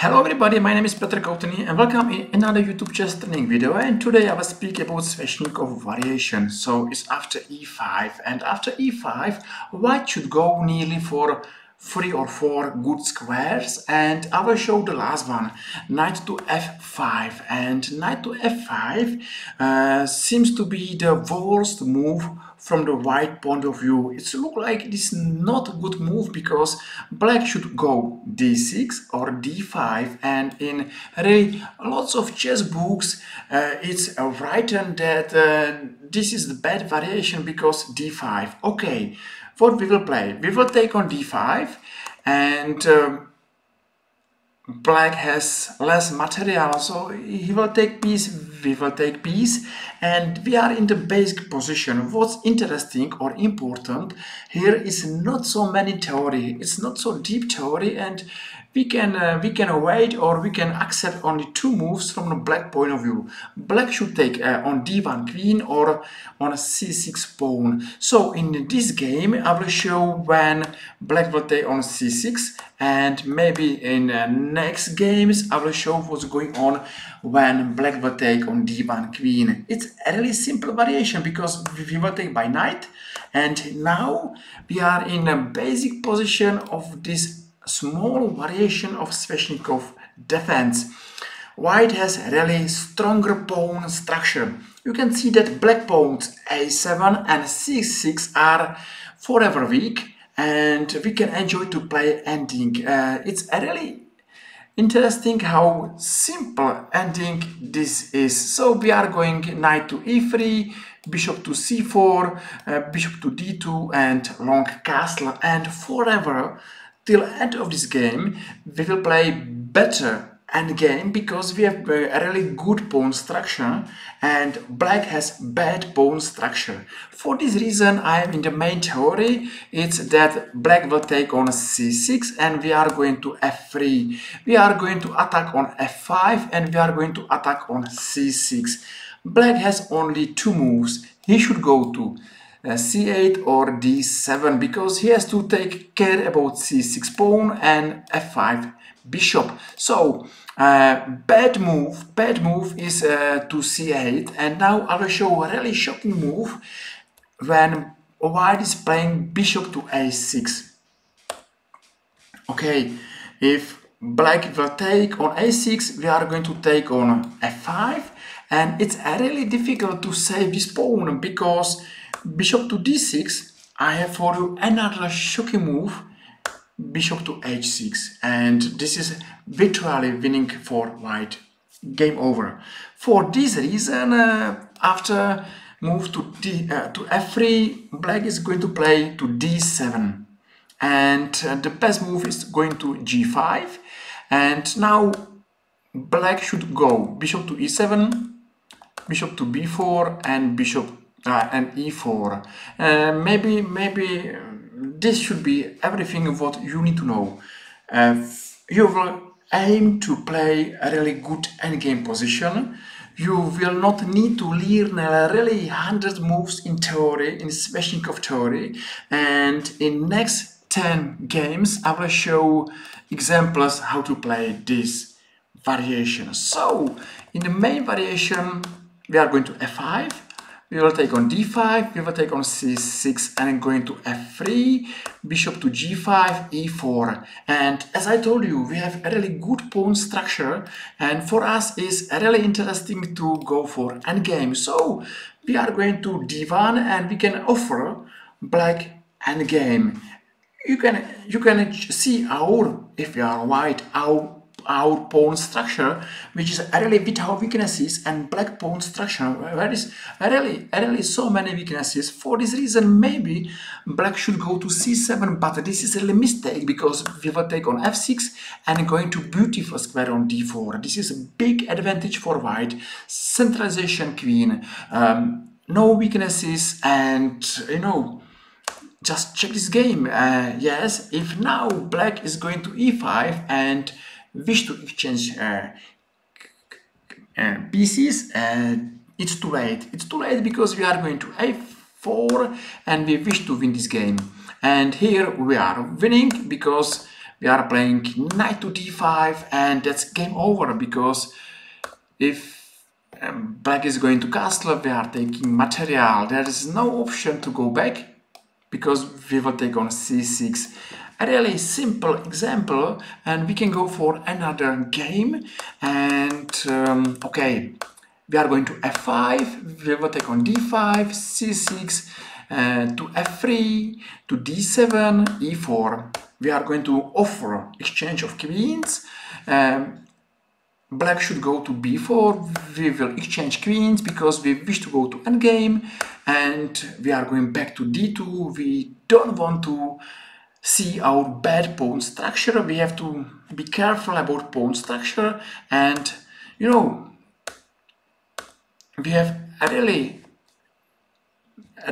Hello everybody, my name is Petr Koutný and welcome in another YouTube chess training video. And today I will speak about Sveshnikov variation. So it's after e5 and after e5 white should go nearly for three or four good squares? And I will show the last one knight to f5 and knight to f5 uh, seems to be the worst move from the white point of view it looks like this is not a good move because black should go d6 or d5 and in really lots of chess books uh, it's written that uh, this is the bad variation because d5 okay what we will play. We will take on d5 and um, black has less material. So he will take piece we will take piece and we are in the basic position. What's interesting or important here is not so many theory it's not so deep theory and we can uh, we can wait or we can accept only two moves from the black point of view. Black should take uh, on d1 queen or on a c6 pawn. So in this game I will show when black will take on c6 and maybe in uh, next games I will show what's going on when black will take on d1 queen. It's a really simple variation because we will take by knight and now we are in a basic position of this small variation of Sveshnikov defense. White has really stronger pawn structure. You can see that black pawns a7 and c6 are forever weak and we can enjoy to play ending. Uh, it's really interesting how simple ending this is. So we are going knight to e3, bishop to c4, uh, bishop to d2 and long castle and forever till end of this game we will play better endgame because we have a really good pawn structure and black has bad pawn structure. For this reason I am in the main theory it's that black will take on c6 and we are going to f3. We are going to attack on f5 and we are going to attack on c6. Black has only two moves. He should go to c8 or d7 because he has to take care about c6 pawn and f5 bishop. So uh, bad move, bad move is uh, to c8 and now I will show a really shocking move when white is playing bishop to a6. Okay, if black will take on a6, we are going to take on f5 and it's really difficult to save this pawn because bishop to d6 I have for you another shocking move bishop to h6 and this is virtually winning for white. Game over. For this reason uh, after move to d uh, to f3 black is going to play to d7 and uh, the best move is going to g5 and now black should go. Bishop to e7 bishop to b4 and bishop uh, and e4 uh, maybe maybe this should be everything what you need to know. Uh, you will aim to play a really good endgame position. You will not need to learn really 100 moves in theory in Sveshnikov theory. And in next 10 games I will show examples how to play this variation. So in the main variation we are going to f5 we will take on d5, we will take on c6 and going to f3, bishop to g5, e4. And as I told you, we have a really good pawn structure and for us is really interesting to go for endgame. So we are going to d1 and we can offer black endgame. You can you can see our if we are white our our pawn structure which is really without weaknesses and black pawn structure where is really really so many weaknesses. For this reason maybe black should go to c7 but this is a mistake because we will take on f6 and going to beautiful square on d4 this is a big advantage for white. Centralization queen um, no weaknesses and you know just check this game. Uh, yes if now black is going to e5 and wish to exchange uh, uh, pieces uh, it's too late. It's too late because we are going to a4 and we wish to win this game. And here we are winning because we are playing knight to d5 and that's game over because if um, black is going to castle we are taking material. There is no option to go back because we will take on c6 a really simple example and we can go for another game. And um, okay we are going to f5 we will take on d5 c6 uh, to f3 to d7 e4 we are going to offer exchange of queens. Um, black should go to b4 we will exchange queens because we wish to go to endgame. And we are going back to d2 we don't want to see our bad pawn structure. We have to be careful about pawn structure and you know we have a really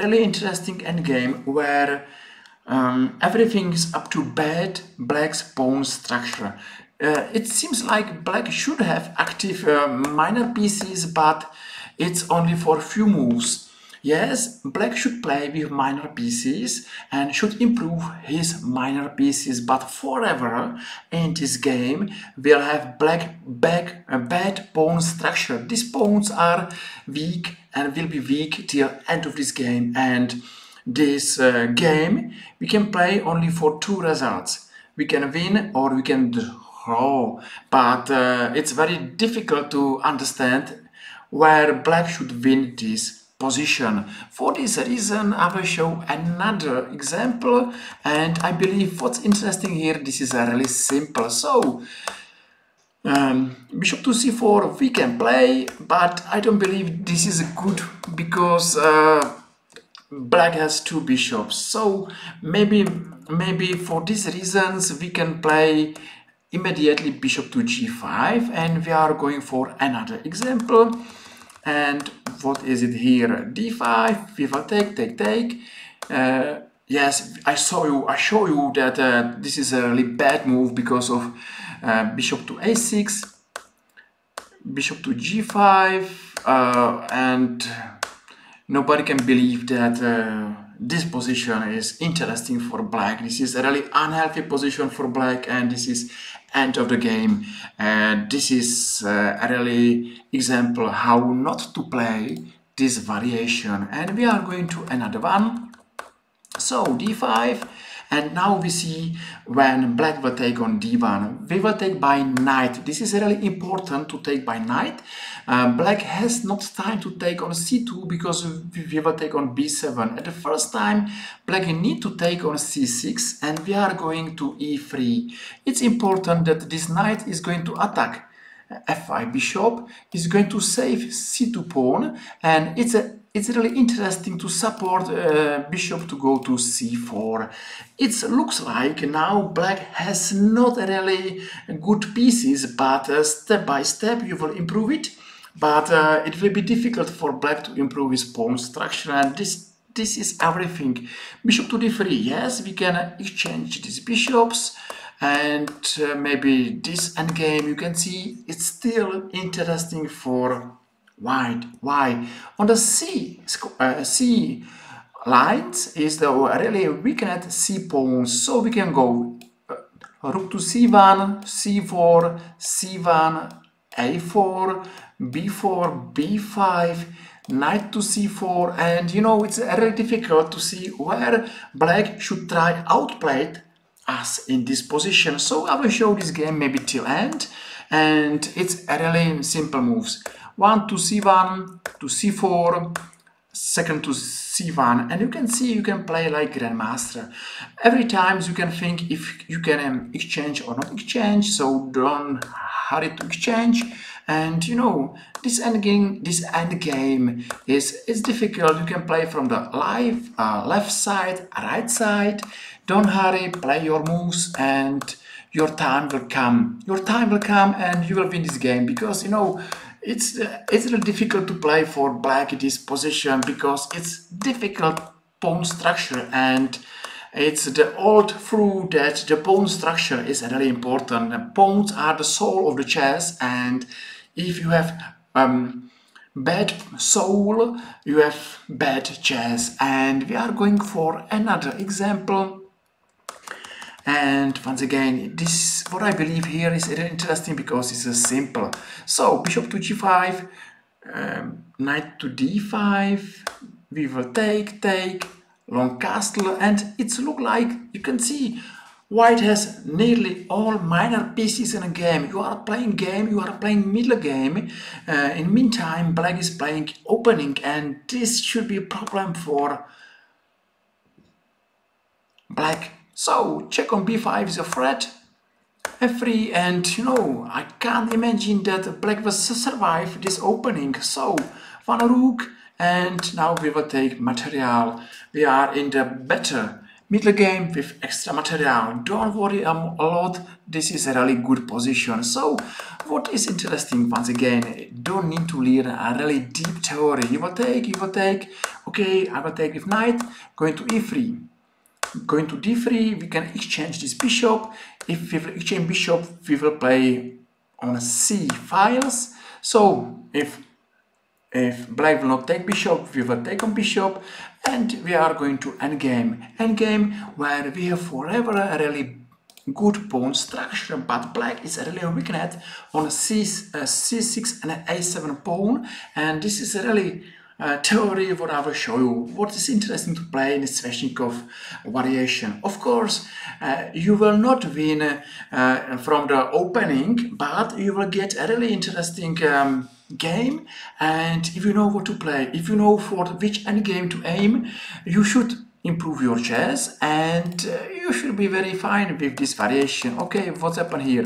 really interesting endgame where um, everything is up to bad black's pawn structure. Uh, it seems like black should have active uh, minor pieces but it's only for few moves Yes, black should play with minor pieces and should improve his minor pieces, but forever in this game we'll have black back a bad pawn structure. These pawns are weak and will be weak till end of this game and this uh, game we can play only for two results. We can win or we can draw, but uh, it's very difficult to understand where black should win this position. For this reason, I will show another example and I believe what's interesting here, this is a really simple. So, um, bishop to c4 we can play, but I don't believe this is good because uh, black has two bishops. So maybe maybe for these reasons we can play immediately bishop to g5 and we are going for another example and what is it here? D5 we will take take take. Uh, yes I saw you I show you that uh, this is a really bad move because of uh, bishop to a6 bishop to g5 uh, and nobody can believe that uh, this position is interesting for black. This is a really unhealthy position for black and this is end of the game. And this is uh, a really example how not to play this variation. And we are going to another one. So d5 and now we see when black will take on d1 we will take by knight this is really important to take by knight um, black has not time to take on c2 because we will take on b7 at the first time black need to take on c6 and we are going to e3 it's important that this knight is going to attack. F5 bishop is going to save c2 pawn and it's a it's really interesting to support uh, bishop to go to c4 it looks like now black has not really good pieces but uh, step by step you will improve it. But uh, it will be difficult for black to improve his pawn structure and this this is everything. Bishop to d3 yes we can exchange these bishops and uh, maybe this endgame you can see it's still interesting for white why? On the c uh, c lines is the really weakened c pawn so we can go uh, rook to c1 c4 c1 a4 b4 b5 knight to c4 and you know it's really difficult to see where black should try outplay us in this position. So I will show this game maybe till end and it's really simple moves 1 to c1 to c4 second to c1 and you can see you can play like grandmaster. Every times you can think if you can um, exchange or not exchange so don't hurry to exchange. And you know this end game this end game is is difficult. You can play from the live uh, left side right side. Don't hurry play your moves and your time will come. Your time will come and you will win this game because you know it's uh, it's really difficult to play for black in this position because it's difficult pawn structure and it's the old through that the pawn structure is really important. The pawns are the soul of the chess and if you have um, bad soul, you have bad chess. And we are going for another example. And once again this what I believe here is interesting because it's a simple. So bishop to g5 um, knight to d5 we will take take long castle and it's look like you can see white has nearly all minor pieces in a game. You are playing game you are playing middle game. Uh, in meantime black is playing opening and this should be a problem for black so check on b5 is a threat. F3 and you know I can't imagine that black will survive this opening. So one rook and now we will take material. We are in the better middle game with extra material. Don't worry um, a lot. This is a really good position. So what is interesting once again don't need to learn a really deep theory. You will take you will take. Okay I will take with knight. Going to e3 going to d3 we can exchange this bishop. If we exchange bishop we will play on c files. So if if black will not take bishop we will take on bishop. And we are going to endgame. Endgame where we have forever a really good pawn structure but black is really weakened on a c uh, c6 and an a7 pawn. And this is really uh, theory what I will show you. What is interesting to play in Sveshnikov variation. Of course, uh, you will not win uh, from the opening, but you will get a really interesting um, game. And if you know what to play, if you know for which endgame to aim, you should improve your chess and uh, you should be very fine with this variation. Okay, what's happened here?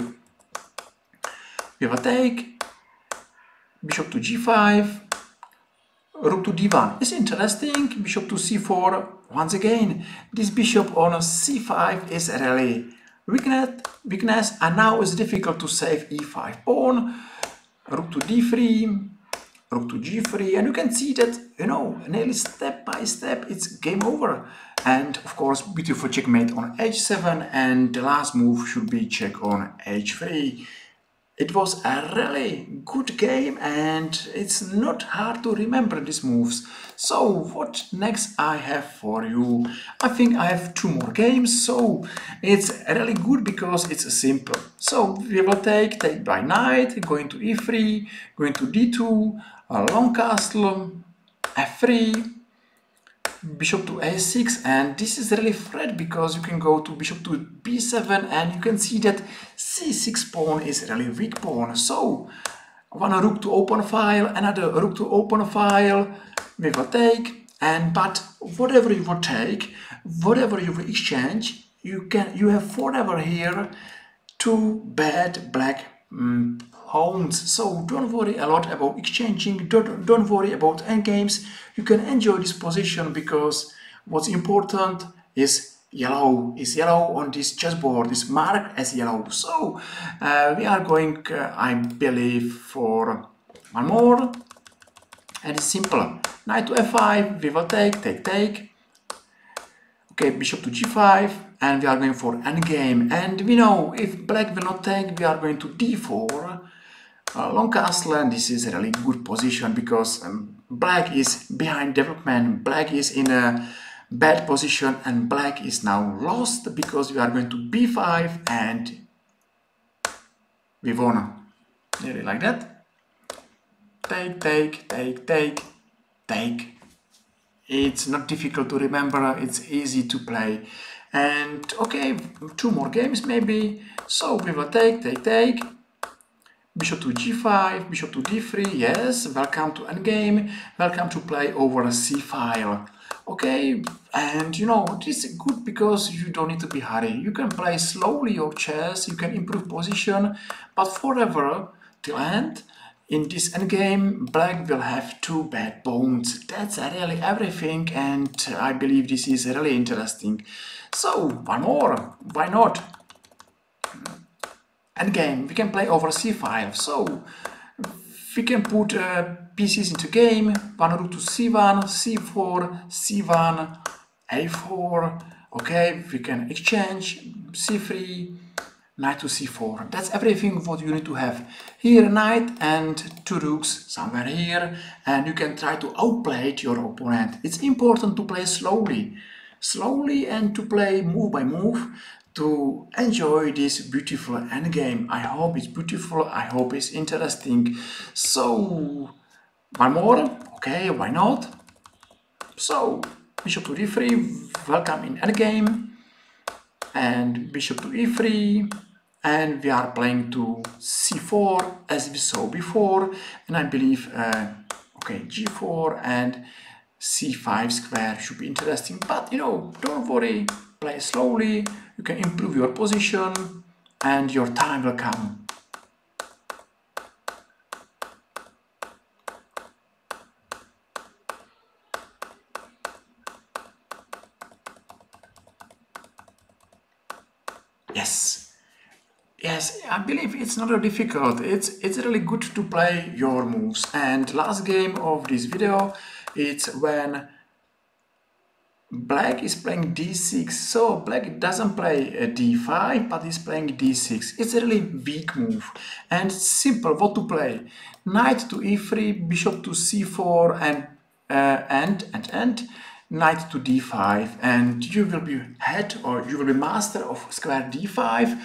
We have a take bishop to g5 rook to d1 is interesting bishop to c4 once again this bishop on c5 is really weakness weakness and now it's difficult to save e5 pawn. Rook to d3 rook to g3 and you can see that you know nearly step by step it's game over. And of course beautiful checkmate on h7 and the last move should be check on h3 it was a really good game and it's not hard to remember these moves. So what next I have for you? I think I have two more games so it's really good because it's simple. So we will take, take by knight, going to e3, going to d2, a long castle, f3, bishop to a6 and this is really threat because you can go to bishop to b7 and you can see that c6 pawn is really weak pawn. So one rook to open file another rook to open a file we will take and but whatever you will take whatever you will exchange you can you have forever here two bad black um, so don't worry a lot about exchanging. Don't, don't worry about endgames you can enjoy this position because what's important is yellow is yellow on this chessboard is marked as yellow. So uh, we are going uh, I believe for one more. And it's simple. Knight to f5 we will take take take. Okay bishop to g5 and we are going for endgame and we know if black will not take we are going to d4 uh, and this is a really good position because um, black is behind development black is in a bad position and black is now lost because we are going to b5 and we won nearly like that? Take take take take take. It's not difficult to remember it's easy to play. And okay two more games maybe. So we will take take take bishop to g5, bishop to d3, yes, welcome to endgame, welcome to play over a c file. Okay, and you know, this is good because you don't need to be hurry. You can play slowly your chess, you can improve position, but forever till end, in this endgame, black will have two bad pawns. That's really everything and I believe this is really interesting. So, one more, why not? Endgame, we can play over c5. So we can put uh, pieces into game, one rook to c1, c4, c1, a4, okay, we can exchange, c3, knight to c4. That's everything what you need to have. Here knight and two rooks somewhere here and you can try to outplay your opponent. It's important to play slowly, slowly and to play move by move to enjoy this beautiful endgame. I hope it's beautiful, I hope it's interesting. So, one more, okay, why not? So, bishop to d3, welcome in endgame, and bishop to e3, and we are playing to c4 as we saw before, and I believe, uh, okay, g4 and c5 square should be interesting, but you know, don't worry, play slowly, you can improve your position and your time will come. Yes, yes, I believe it's not difficult. It's it's really good to play your moves. And last game of this video, it's when black is playing d6 so black doesn't play a d5 but is playing d6 it's a really weak move. And simple what to play? Knight to e3 bishop to c4 and uh, and and and knight to d5 and you will be head or you will be master of square d5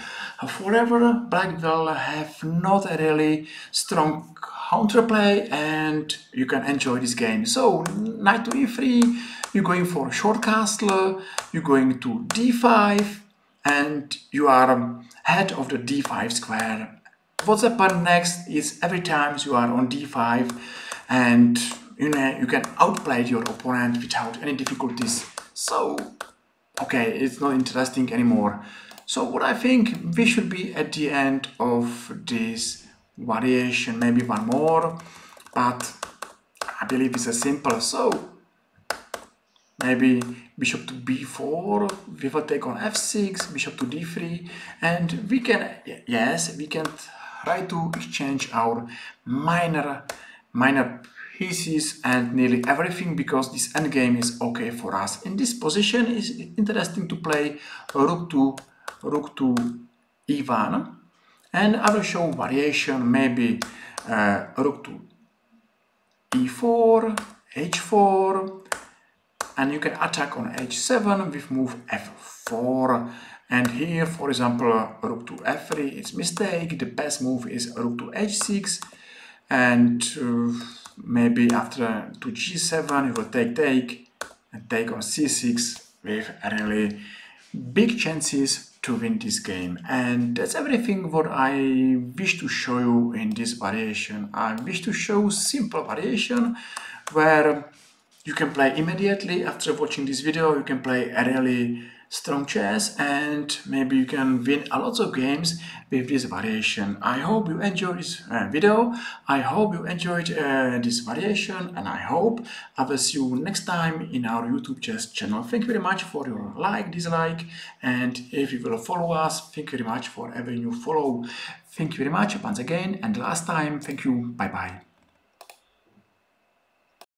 forever black will have not a really strong counterplay and you can enjoy this game. So knight to e3 you're going for a short castle, you're going to d5, and you are um, head of the d5 square. What's happened next is every time you are on d5 and you know you can outplay your opponent without any difficulties. So, okay, it's not interesting anymore. So what I think we should be at the end of this variation, maybe one more, but I believe it's a simple. So maybe bishop to b4 we will take on f6 bishop to d3 and we can yes we can try to exchange our minor minor pieces and nearly everything because this endgame is okay for us. In this position is interesting to play rook to rook to e1 and I will show variation maybe uh, rook to e4 h4 and you can attack on h7 with move f4 and here for example rook to f3 is mistake. The best move is rook to h6 and uh, maybe after to g7 you will take take and take on c6 with really big chances to win this game. And that's everything what I wish to show you in this variation. I wish to show simple variation where you can play immediately after watching this video you can play a really strong chess and maybe you can win a lot of games with this variation. I hope you enjoyed this uh, video. I hope you enjoyed uh, this variation and i hope i will see you next time in our youtube chess channel. Thank you very much for your like dislike and if you will follow us thank you very much for every new follow. Thank you very much once again and last time thank you. Bye bye